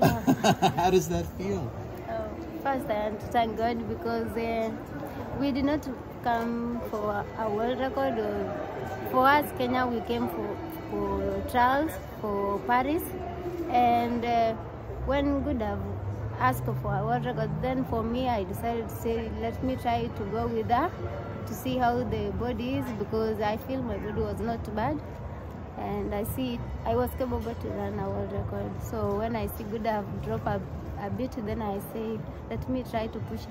Yeah. How does that feel? Uh, first, I want to thank God because uh, we did not come for a world record. Or for us, Kenya, we came for, for trials for Paris. And uh, when Gudaf asked for a world record, then for me, I decided to say, let me try to go with her to see how the body is because I feel my body was not bad. And I see I was capable to run a world record. So when I see good drop a, a bit, then I say, let me try to push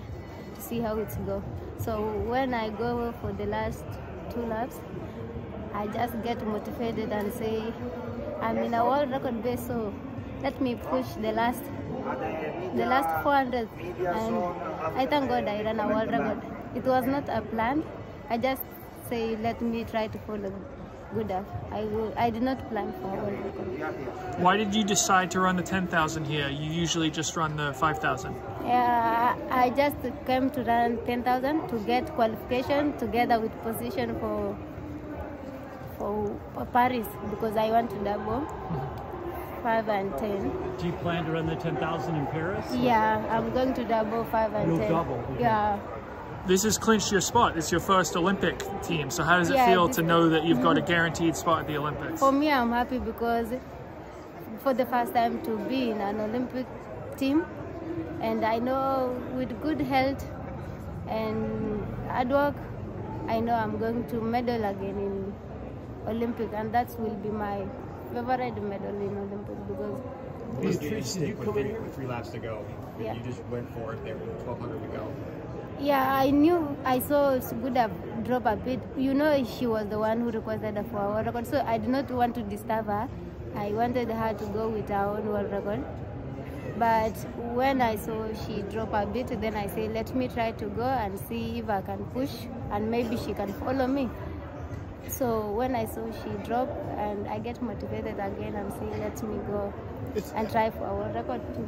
to see how it's go. So when I go for the last two laps, I just get motivated and say, I'm in a world record base, so let me push the last the last 400 and I thank God I ran a world record. It was not a plan. I just say let me try to follow Gudaf. I will, I did not plan for a world record. Why did you decide to run the 10,000 here? You usually just run the 5,000. Yeah, I just came to run 10,000 to get qualification together with position for for Paris because I want to double mm-hmm. 5 and 10. Do you plan to run the 10,000 in Paris? Yeah, I'm going to double 5 and You'll 10. double, okay. Yeah. This has clinched your spot. It's your first Olympic team. So how does it Yeah, feel to know that you've got a mm. guaranteed spot at the Olympics? For me, I'm happy because for the first time to be in an Olympic team, and I know with good health and hard work, I know I'm going to medal again in Olympic, and that will be my favorite medal in Olympic because Beatrice, did you come in here? with three laps to go. and Yeah. You just went for it there with 1,200 to go. Yeah, I knew I saw have drop a bit. You know, she was the one who requested for a world record, so I did not want to disturb her. I wanted her to go with her own world record. But when I saw she drop a bit, then I say, let me try to go and see if I can push and maybe she can follow me. So when I saw she drop and I get motivated again I'm saying, let me go It's, and try for a world record too.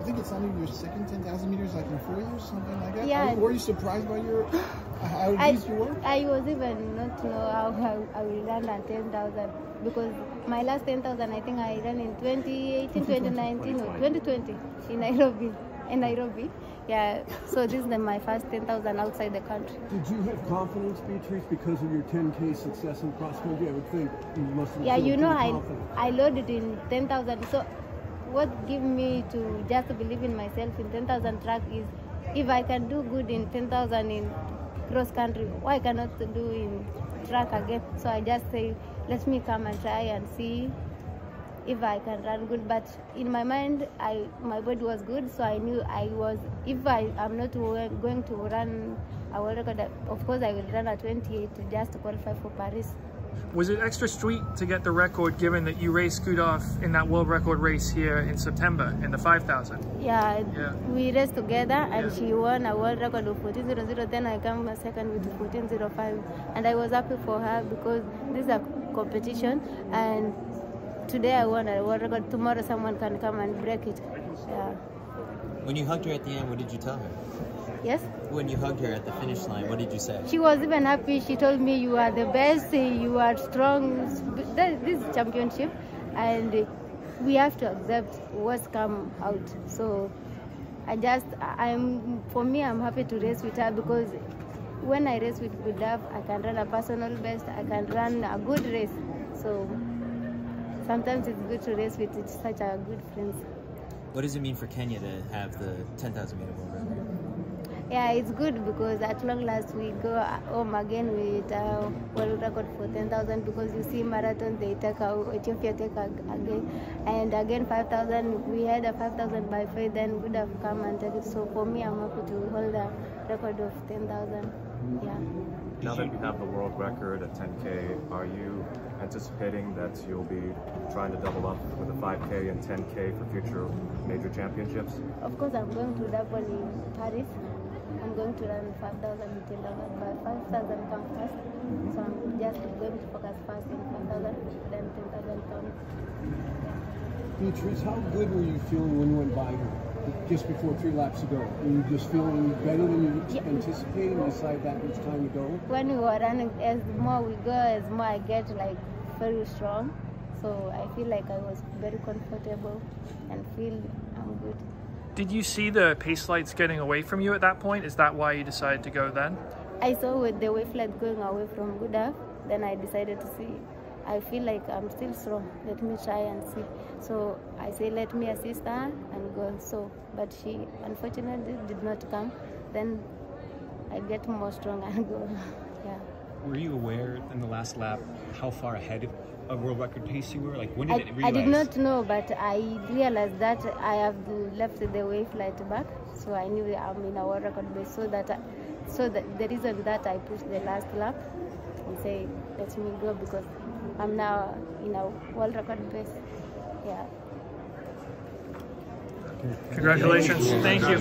I think it's only your second 10,000 meters, like in four years, something like that. Yeah. Are you- were you surprised by your how I, you were? I was even not know how I, I will run at 10,000 because my last 10,000 I think I ran in 2018, 2019 or 2020 in Nairobi. In Nairobi, yeah. So this is the, my first 10,000 outside the country. Did you have confidence, Beatrice, because of your 10K success in cross country? I would think you must have Yeah, you know I confident. I loaded in 10,000. So what give me to just believe in myself in 10,000 track is if I can do good in 10,000 in cross country, why cannot do in track again? So I just say, let me come and try and see if I can run good. But in my mind, I my body was good, so I knew I was. If I am not going to run a world record, of course I will run at 28 to just qualify for Paris. Was it extra sweet to get the record given that you raced Gudaf in that world record race here in September in the 5,000? Yeah, Yeah. we raced together and Yeah. she won a world record of 14.00. Then I came second with 14.05. And I was happy for her because this is a competition and today I won a record. Tomorrow someone can come and break it. Yeah. When you hugged her at the end, what did you tell her? Yes? When you hugged her at the finish line, what did you say? She was even happy. She told me you are the best, you are strong. This is championship and we have to accept what's come out. So I just, I'm, for me, I'm happy to race with her because when I race with Gudaf, I can run a personal best, I can run a good race. So sometimes it's good to race with such a good friends. What does it mean for Kenya to have the 10,000 meter world record? Yeah, it's good because at long last we go home again with uh, world record for 10,000 because you see marathon they take out, Ethiopia take ag- again and again 5,000 we had a 5,000 by Faith then Gudaf come and take it so for me I'm happy to hold a record of 10,000 yeah. Now that you have the world record at 10K, are you anticipating that you'll be trying to double up with a 5K and 10K for future major championships? Of course I'm going to double in Paris I'm going to run 5,000 and 10,000 but 5,000 come first so I'm just going to focus first in 5,000 then 10,000 comes Beatrice, how good were you feeling when you went by her? Just before three laps ago? go. Were you just feeling better than you Yeah. anticipated? You decided that much time to go? when we were running, as the more we go, as more I get like very strong. So I feel like I was very comfortable and feel I'm good. Did you see the pace lights getting away from you at that point? Is that why you decided to go then? I saw with the wave light going away from Gudaf, then I decided to see. I feel like I'm still strong. Let me try and see. So I say, let me assist her and go. So, but she unfortunately did not come. Then I get more strong and go. Yeah. Were you aware in the last lap how far ahead of world record pace you were? Like when did I, it I realize? did not know, but I realized that I have left the wave light back, so I knew I'm in a world record base. So that, I, so that the reason that I pushed the last lap and say, let me go because I'm now in a world record pace. Yeah. Congratulations. Thank you.